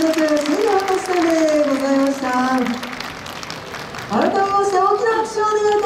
記録千葉博士さでございました。改めまして大きな拍手をお願い